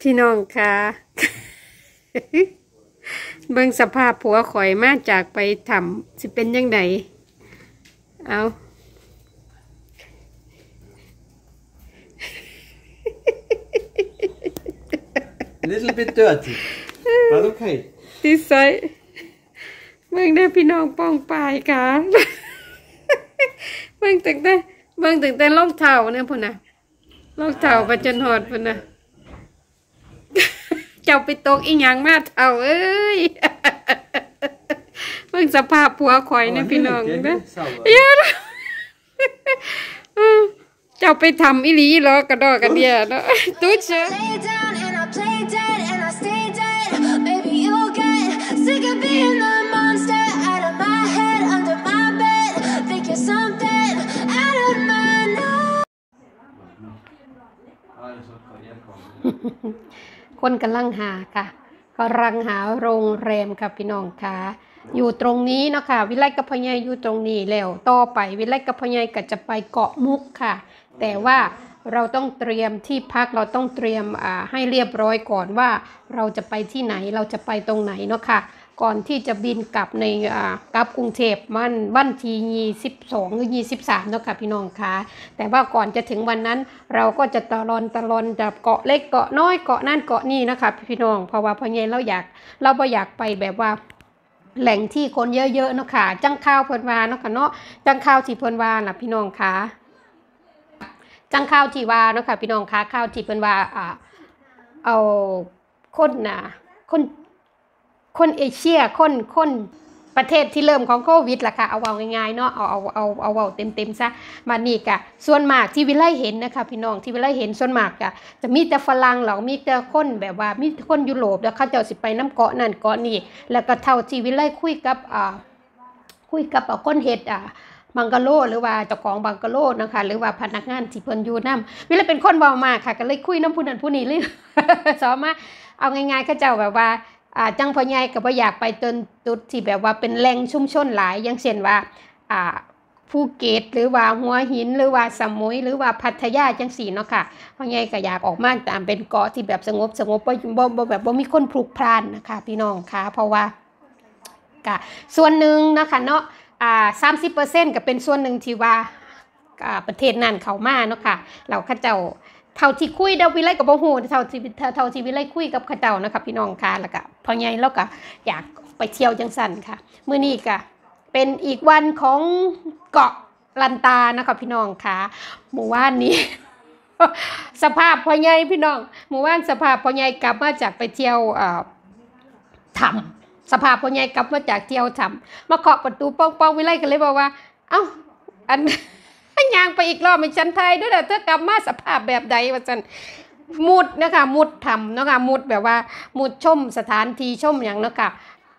พี่น้องคะเบิ่งสภาพผัวข่อยมาจากไปทำสิเป็นยังไงเอา A little bit dirty, but okay. ที่ใส่เบิ่งได้พี่น้องป้องปลายค่ะเบิ่งตั้งแต่เบิ่งตั้งแต่รองเท้าเนี่ยพุ่นน่ะรองเท้าไปจนหอดพุ่นน่ะ เจ้าไปตกอีหยังมาเท่าเอ้ยเบิ่งสภาพผัวข่อยเนี่ยพี่น้อง Gell? นะ Sauber. เยอะนะเจ้าไปทำอีหลีเหรอกระดอกกระเดียเนาะตุ๊ดเชอ คนกำลังหาค่ะกำลังหาโรงแรมค่ะพี่น้องค่ะอยู่ตรงนี้เนาะค่ะวิไลกับพญายอยู่ตรงนี้แล้วต่อไปวิไลกับพญายก็จะไปเกาะมุกค่ะ แต่ว่าเราต้องเตรียมที่พักเราต้องเตรียมอ่าให้เรียบร้อยก่อนว่า เราจะไปที่ไหนเราจะไปตรงไหนเนาะค่ะ ก่อนที่จะบินกลับในอ่ากลับกรุงเทพมันวันที่22หรือ23เนาะค่ะพี่น้องค่ะแต่ว่าก่อนจะถึงวันนั้น เราก็จะตะลอนตะลอนจับเกาะเล็กเกาะน้อยเกาะนั่นเกาะนี่นะคะพี่น้องเพราะว่าพอเย็นเราอยากเราบ่อยากไปแบบว่าแหล่งที่คนเยอะๆเนาะค่ะจังข้าวเพิ่นวาเนาะค่ะเนาะจังข้าวที่เพิ่นวาน่ะพี่น้องค่ะจังข้าวที่วาเนาะค่ะพี่น้องค่ะข้าวที่เพิ่นว่าอ่าเอาคนน่ะคน คนเอเชียคนคนประเทศที่เริ่มของโควิดล่ะค่ะ เอาเอาง่ายๆเนาะ เอาเอาเอาเอาเอาเต็มๆซะ มานี่กะ ส่วนมากที่วิไลเห็นนะคะพี่น้องที่วิไลเห็นส่วนมากกะจะมีแต่ฝรั่งเหรอมีแต่คนแบบว่ามีแต่คนยุโรปแล้วเขาจ้าสิไปน้ำเกาะนั่นเกาะนี่ แล้วก็เท่าที่วิไลคุยกับอ่าคุยกับเอาคนเฮ็ดอ่าบังกะโลหรือว่าเจ้าของบังกะโลนะคะหรือว่าพนักงานที่เพิ่นอยู่นํวิไลเป็นคนเว้ามากค่ะ ก็เลยคุยน้ำผู้นั้นผู้นี้เลยสอมาเอาง่ายๆเขาเจ้าแบบว่า อ่าจังพ่อใหญ่ก็บ่อยากไปจนจุดที่แบบว่าเป็นแหล่งชุมชนหลายอย่างเช่นว่าอ่าภูเก็ตหรือว่าหัวหินหรือว่าสมุยหรือว่าพัทยาจังสี่เนาะค่ะพ่อใหญ่ก็อยากออกมาตามเป็นเกาะที่แบบสงบสงบบ่บ่บ่แบบบ่มีคนพลุกพล่านนะคะพี่น้องค่ะเพราะว่าก็ส่วนหนึ่งนะคะเนาะอ่า30%ก็เป็นส่วนหนึ่งที่ว่าประเทศนั้นเขามาเนาะค่ะเราเขาเจ้า เท่าที่คุยเดาวิไลกับบ่ฮู้เท่าที่เท่าที่วิไลคุยกับเขาเจ้านะคะพี่น้องค่ะแล้วก็พ่อใหญ่เราก็อยากไปเที่ยวจังซั่นค่ะมื้อนี้ก็เป็นอีกวันของเกาะลันตานะคะพี่น้องค่ะหมู่ว่านนี้ สภาพพ่อใหญ่พี่น้อง หมู่ว่านสภาพพ่อใหญ่กลับมาจากไปเที่ยวเอ่อถ้ำสภาพพ่อใหญ่กลับมาจากเที่ยวถ้ำมาเคาะประตูป้องๆวิไลก็เลยบอกว่า เอ้าอัน ยางไปอีกรอบเป็นชั้นไทยด้วยเด้อเธอกลับมาสภาพแบบใดว่าจันมุดนะคะมุดทำเนาะค่ะมุดแบบว่ามุดชมสถานที่ชมอย่างเนาะค่ะ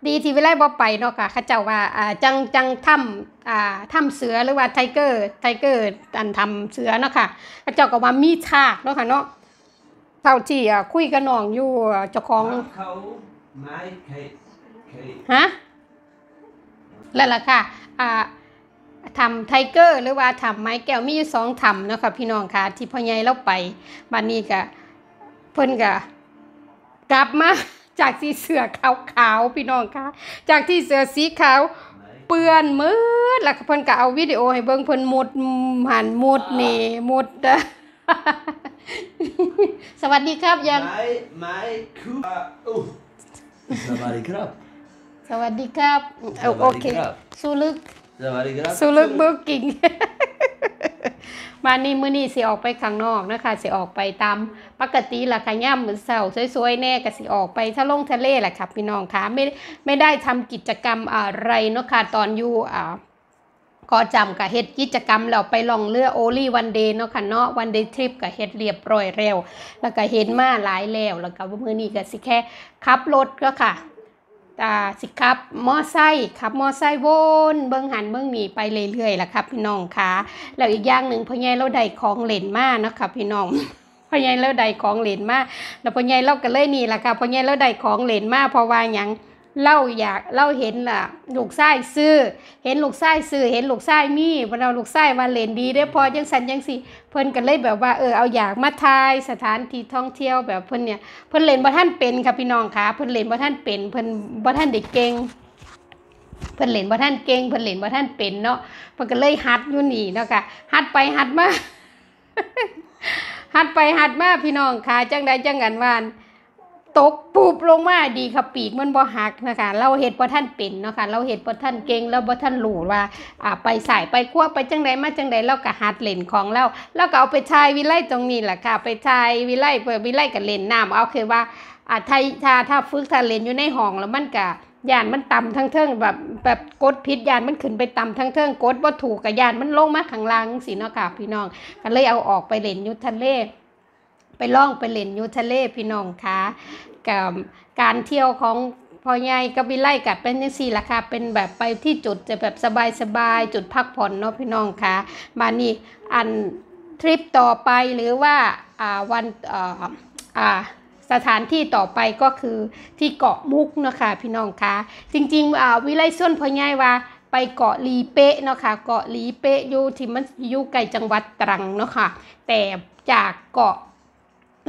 ดีที่วิไลบ่ไปเนาะค่ะเขาเจ้าว่าอ่าจังจังถ้ำอ่าถ้ำเสือหรือว่าไทเกอร์ไทเกอร์อันทำเสือเนาะค่ะเขาเจ้าก็ว่ามีฉากเนาะค่ะเนาะเท่าที่อะคุยกับน้องอยู่อะเจ้าของ Kakao, Mai, Kate, Kate. ฮะแล้วล่ะค่ะอ่า ทำไทเกอร์หรือว่าทำไม้แก้วมีอยู่สองทำเนาะค่ะพี่น้องค่ะ ที่พ่อใหญ่เราไปบ้านนี้ก็เพิ่นก็กลับมาจากสีเสือขาวๆพี่น้องค่ะ จากที่เสือสีขาวเปื้อนมืดแล้วก็เพิ่นก็เอาวิดีโอให้เบิ่งเพิ่นมุดหันมุดนี่มุดสวัสดีครับยัง Mai, Mai, Ku. Uh, oh. Savadi krab. สวัสดีครับเอาโอเคส วัสดีครับสู้ลึก Savadi krab. สู้ลึกเบิกกิ่ง มานี่มื้อนี้สิออกไปข้างนอกนะคะสิออกไปตามปกติล่ะค่ะย่ามมื้อเช้าสวยๆแน่ก็สิออกไปทะลงทะเลแหละค่ะพี่น้องค่ะไม่ไม่ได้ทำกิจกรรมอะไรเนาะค่ะตอนอยู่อ่าก็จำกับเฮ็ดกิจกรรมแล้วไปล่องเรือโอลี่วันเดย์เนาะค่ะเนาะวันเดย์ทริปก็เฮ็ดเรียบร้อยแล้ว แล้วก็เห็นมาหลายแล้วแล้วก็มื้อนี้ก็สิแค่ขับรถก็ค่ะ ตาสิครับมอไซค์ขับมอไซค์วนเบิ้งหันเบิ้งหนีไปเรื่อยๆล่ะครับพี่น้องค่ะแล้วอีกอย่างหนึ่งพ่อใหญ่เราได้ของเล่นมาเนาะครับพี่น้องพ่อใหญ่เราได้ของเล่นมาแล้วพ่อใหญ่เราก็เลยนี่ล่ะค่ะพ่อใหญ่เราได้ของเล่นมาเพราะว่าอยัง เล่าอยากเล่าเห็นล่ะ ลูกไส้ซื้อ เห็นลูกไส้ซื้อ เห็นลูกไส้มีเพนเอาลูกไส้มาเล่นดีได้พอจังสันจังสิเพิ่นก็เลยแบบว่าเออเอาอยากมาทายสถานที่ท่องเที่ยวแบบเพิ่นเนี่ยเพิ่นเล่นบ่ท่านเป็นค่ะพี่น้องค่ะเพิ่นเล่นบ่ท่านเป็นเพิ่นบ่ท่านได้เก่งเพิ่นเล่นบ่ท่านเก่งเพิ่นเล่นบ่ท่านเป็นเนาะเพิ่นก็เลยหัดอยู่นี่เนาะค่ะหัดไปหัดมาหัดไปหัดมาพี่น้องค่ะจังใดจังกันวาน ตกปูบลงมาดีค่ะปีกมันบ่หักนะคะ เราเห็ดบ่ท่านเป็นเนาะค่ะเราเห็ดบ่ท่านเก่งแล้วบ่ท่านรู้ว่าอ่าไปสายไปคั่วไปจังใดมาจังใดเราก็หัดเล่นของเราเราก็เอาไปชายวิไลตรงนี้แหละค่ะ ไปชายวิไลเปิดวิไลก็เล่นน้ำเอาคือว่าอ่าถ้าถ้าถ้าฝึกถ้าเล่นอยู่ในห้องแล้วมันก็ยานมันต่ำทั้งเทิงแบบแบบกดพิษยานมันขึ้นไปต่ำทั้งเทิงกดบ่าถูกกับยานมันลงมาข้างล่างสิเนาะค่ะพี่น้องก็เลยเอาออกไปเล่นอยู่ทะเล ไปล่องไปเล่นยูทะเลพี่น้องคะกับการเที่ยวของพ่อใหญ่กับวิไลกับเป็นยังสี่ละค่ะเป็นแบบไปที่จุดจะแบบสบายๆจุดพักผ่อนเนาะพี่น้องคะมานี่อันทริปต่อไปหรือว่าอ่าวันอ่าอ่าสถานที่ต่อไปก็คือที่เกาะมุกเนาะค่ะพี่น้องคะจริงๆอ่าวิไลส่วนพ่อใหญ่ว่าไปเกาะลีเป๊ะเนาะค่ะเกาะลีเป๊ะอยู่ที่มันอยู่ใกล้จังหวัดตรังเนาะค่ะแต่จากเกาะ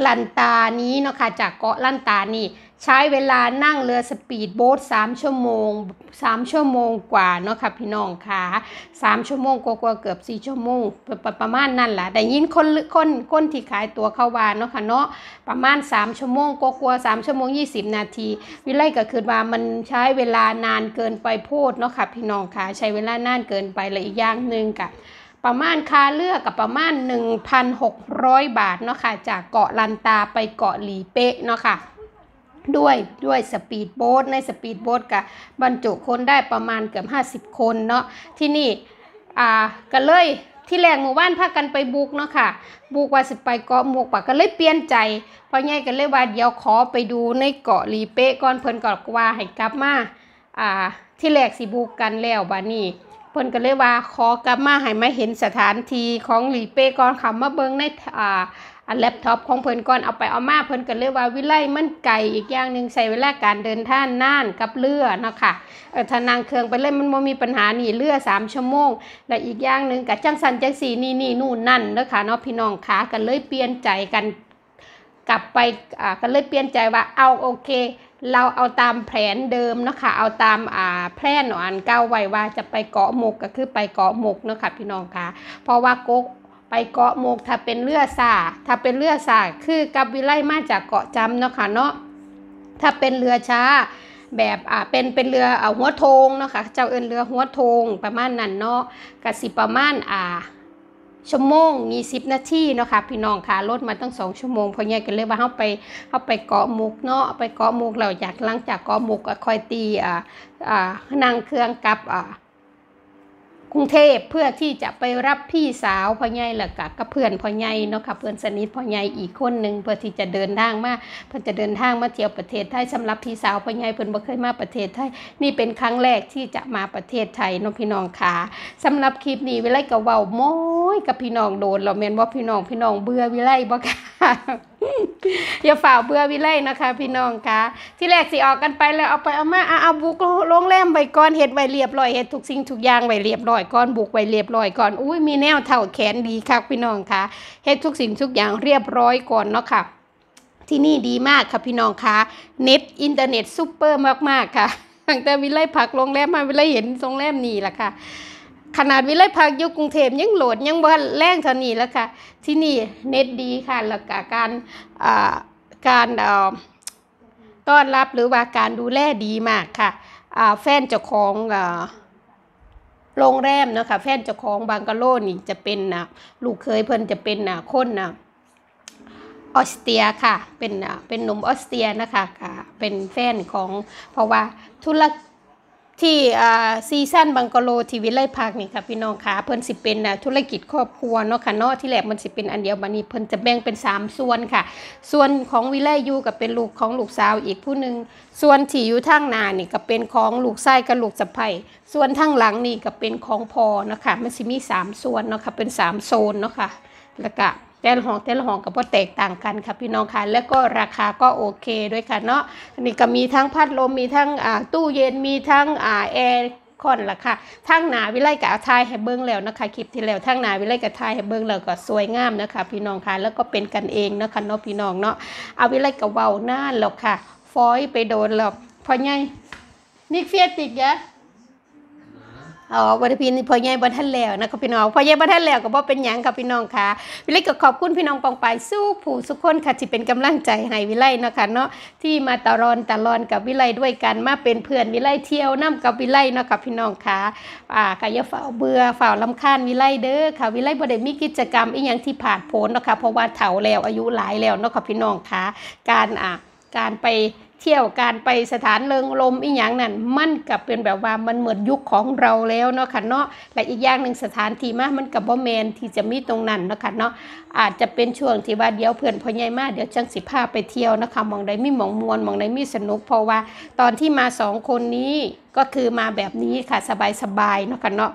ลันตานี้เนาะค่ะจากเกาะลันตานี่ใช้เวลานั่งเรือสปีดโบ๊ท3ชั่วโมง 3 ชั่วโมงกว่าเนาะค่ะพี่น้องค่ะ 3 ชั่วโมงกว่าเกือบ4ชั่วโมงประปประมาณนั่นแหละแต่ยินคนคนคนที่ขายตัวเข้าวานเนาะค่ะเนาะประมาณ 3 ชั่วโมงกว่าๆ3ชั่วโมง 20 นาที วิไลก็คือว่ามันใช้เวลานานเกินไปโพดเนาะค่ะพี่น้องค่ะ ใช้เวลานานเกินไปเลยอีกอย่างหนึ่งกะ ประมาณค่าเลือกกับประมาณ 1,600 บาทเนาะค่ะจากเกาะลันตาไปเกาะหลีเป๊ะเนาะค่ะด้วยด้วยสปีดโบ๊ทในสปีดโบ๊ทกับบรรจุคนได้ประมาณเกือบ50 คนเนาะที่นี่อ่าก็เลยที่แรกหมู่บ้านพากันไปบุกเนาะค่ะ บุกว่าสิไปเกาะหมวกปะก็เลยเปลี่ยนใจเพราะไงก็เลยว่าเดี๋ยวขอไปดูในเกาะหลีเป๊ะก่อนเพิ่นก็ว่าให้กลับมาอ่าที่แรกสิบุกกันแล้วบานี้ เพิ่นก็เลยว่าขอกลับมาให้มาเห็นสถานที่ของหลีเป้ก่อนค่ะมาเบิ่งในอ่าอันแล็ปท็อปของเพิ่นก่อนเอาไปเอามาเพิ่นก็เลยว่าวิไลมันไกลอีกอย่างหนึ่งใช้เวลาการเดินทางน่านกับเรือเนาะค่ะเออถ้านั่งเครื่องไปเลยมันบ่มีปัญหานี่เรือ3ชั่วโมง และอีกอย่างหนึ่งก็จังสันจังสีนี่นี่นู่นนั่นเด้อค่ะเนาะพี่น้องขากันเลยเปลี่ยนใจกัน กลับไปอ่าก็เลยเปลี่ยนใจว่าเอาโอเค เราเอาตามแผนเดิมเนาะค่ะเอาตามอ่าแพลนอันเก่าไว้ว่าจะไปเกาะหมกก็คือไปเกาะหมกเนาะค่ะพี่น้องค่ะ เพราะว่าโกกไปเกาะหมกถ้าเป็นเรือสาถ้าเป็นเรือสาคือกับวิไลมาจากเกาะจำเนาะค่ะเนาะถ้าเป็นเรือช้าแบบอ่าเป็นเป็นเรือเอาหัวโทงเนาะค่ะเจ้าเอินเรือหัวโทงประมาณนั้นเนาะกสิประมาณอ่า ชั่วโมงมีสิบนาทีเนาะค่ะพี่น้องค่ะรถมาตั้งสองชั่วโมงเพราะงี้ก็เลยว่าเขาไปเขาไปเกาะมุกเนาะไปเกาะมุกเราอยากหลังจากเกาะมุกก็คอยตีอ่าอ่านั่งเครื่องกลับอ่า กรุงเทพเพื่อที่จะไปรับพี่สาวพ่อใหญ่ล้วก็กับเพื่อนพ่อใหญ่เนาะค่ะเพื่อนสนิทพ่อใหญ่อีกคนหนึ่งเพื่อที่จะเดินทางมาเพื่อจะเดินทางมาเที่ยวประเทศไทยสำหรับพี่สาวพ่อใหญ่เพิ่อนบ่เคยมาประเทศไทยนี่เป็นครั้งแรกที่จะมาประเทศไทยเนาะพี่น้องค่ะสำหรับคลิปนี้วิไลก็เว้าโม้ยกับพี่น้องโดนเราแม่นว่าพี่น้องพี่น้องเบื่อวิไลบ่ค่ะ อย่าฝ่าเบื่อวิไลนะคะ พี่น้องคะที่แรกสิออกกันไปแล้วเอาไปเอามาเอาบุกโรงแรมไว้ก่อนเฮ็ดไว้เรียบร้อยเฮ็ดทุกสิ่งทุกอย่างไว้เรียบร้อยก่อนบุกไว้เรียบร้อยก่อนอุ้ยมีแนวเท่าแขนดีค่ะพี่น้องคะเฮ็ดทุกสิ่งทุกอย่างเรียบร้อยก่อนเนาะค่ะที่นี่ดีมากค่ะพี่น้องคะเน็ตอินเทอร์เน็ตซูเปอร์มากๆค่ะตั้งแต่วิไลพักโรงแรมมาวิไลเห็นโรงแรมนี่แหละค่ะ ขนาดวิไลพักอยู่กรุงเทพยังโหลดยังบ่แรงเท่านี้แล้วค่ะ ที่นี่เน็ตดีค่ะแล้วก็การการต้อนรับหรือว่าการดูแลดีมากค่ะแฟนเจ้าของโรงแรมเนาะค่ะแฟนเจ้าของบังกะโลนี่จะเป็นน่ะลูกเคยเพิ่นจะเป็นน่ะคนน่ะออสเตรียค่ะเป็นเป็นหนุ่มออสเตรียนะคะค่ะเป็นแฟนของเพราะว่าธุรกิจ ที่ซีซั่นบังกะโลที่วิไลพักนี่ค่ะพี่น้องค่ะเพิ่นสิเป็นธุรกิจครอบครัวเนาะค่ะเนาะที่แรกมันสิเป็นอันเดียวบัดนี้เพิ่นจะแบ่งเป็น 3 ส่วนค่ะ ส่วนของวิไลอยู่กับเป็นลูกของลูกสาวอีกผู้หนึ่งส่วนที่อยู่ทางหน้านี่ก็เป็นของลูกชายกับลูกสะใภ้ส่วนทางหลังนี่ก็เป็นของพ่อเนาะค่ะมันสิมีสามส่วนเนาะค่ะเป็นสามโซนเนาะค่ะแล้วก็ แต่ละห้องแต่ละห้องก็บ่แตกต่างกันค่ะพี่น้องค่ะแล้วก็ราคาก็โอเคด้วยค่ะเนาะอันนี้ก็มีทั้งพัดลมมีทั้งอ่าตู้เย็นมีทั้งอ่า aircon ล่ะค่ะทั้งหนาวิไลกับถ่ายให้เบิ้งแล้วนะคะคลิปที่แล้วทั้งหนาวิไลกับถ่ายให้เบิ้งแล้วก็สวยงามนะคะ พี่น้องค่ะแล้วก็เป็นกันเองนะคะเนาะพี่น้องเนาะเอาวิไลกับเว้าหน้านหรอกค่ะ ฟอยไปโดนแล้วพอไงนิกเฟียติกยะ อ๋อวันพี่นี่พ่อใหญ่บ่ทันแล้วนะคะพี่น้องพ่อใหญ่บ่ทันแล้วก็บ่เป็นหยังค่ะพี่น้องค่ะวิไลก็ขอบคุณพี่น้องปองไปสู้ผู้สุกคนค่ะที่เป็นกำลังใจให้วิไลเนาะค่ะเนาะที่มาตะรอนตะรอนกับวิไลด้วยกันมาเป็นเพื่อนวิไลเที่ยวนํกับวิไลเนาะค่ะพี่น้องค่ะอ่าก็อย่าฝ่าเบื่อฝ่าลำคาญวิไลเด้อค่ะวิไลบ่ได้มีกิจกรรมอีหยังที่ผ่าดโผนเนาะค่ะเพราะว่าเฒ่าแล้วอายุหลายแล้วเนาะค่ะพี่น้องค่ะการอ่าการไป เที่ยวการไปสถานเริงลมอีหยังนั่นมันกับเป็นแบบว่ามันเหมือนยุคของเราแล้วเนาะค่ะเนาะและอีกอย่างหนึ่งสถานที่มามันกับบ่แมนที่จะมีตรงนั้นเนาะค่ะเนาะอาจจะเป็นช่วงที่ว่าเดี๋ยวเพื่อนพ่อใหญ่มาเดี๋ยวจังสิพาไปเที่ยวนะคะมองใดมีหมองมวนมองใดมีสนุกเพราะว่าตอนที่มาสองคนนี้ก็คือมาแบบนี้ค่ะสบายๆเนาะค่ะเนาะ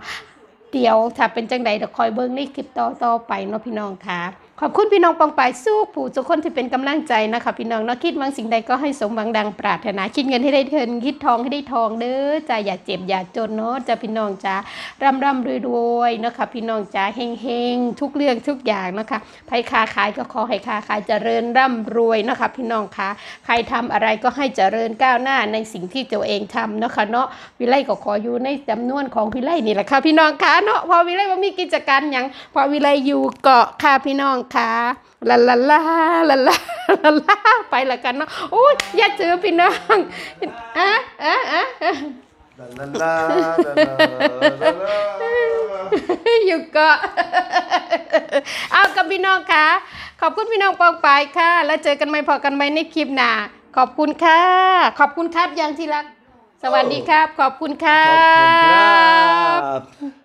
เดี๋ยวถ้าเป็นจังใดเดี๋ยวคอยเบิ้งในคลิปต่อต่อไปเนาะพี่น้องค่ะ ขอบคุณพี่น้องปองปายสู้ผู้ทุกคนที่เป็นกำลังใจนะคะพี่น้องเนาะคิดวังสิ่งใดก็ให้สมหวังดังปรารถนาคิดเงินให้ได้เงินคิดทองให้ได้ทองเด้อจ้าอย่าเจ็บอย่าจนเนาะจ้าพี่น้องจ้าร่ำร่ำรวยรวยนะคะพี่น้องจ้าเฮงเฮงทุกเรื่องทุกอย่างนะคะใครค้าขายก็ขอให้ค้าขายเจริญร่ำรวยนะคะพี่น้องค่ะใครทำอะไรก็ให้เจริญก้าวหน้าในสิ่งที่ตัวเองทำเนาะค่ะเนาะวิไลก็ขออยู่ในจำนวนของวิไลนี่แหละค่ะพี่น้องค่ะเนาะพอวิไลว่ามีกิจการหยังพอวิไลอยู่เกาะค่ะพี่น้องค่ะลาลาลาลาลาลาลาไปละกันเนาะโอ้ยอย่าเจอพี่น้องอะอะอะอะ La la la la la la la. อยู่เกาะเอากับพี่น้องค่ะ ขอบคุณพี่น้องปองปายค่ะ แล้วเจอกันใหม่พอกันใหม่ในคลิปหน้าขอบคุณค่ะ ขอบคุณครับยังที่รัก สวัสดีครับ ขอบคุณครัขอบคุณคบรับ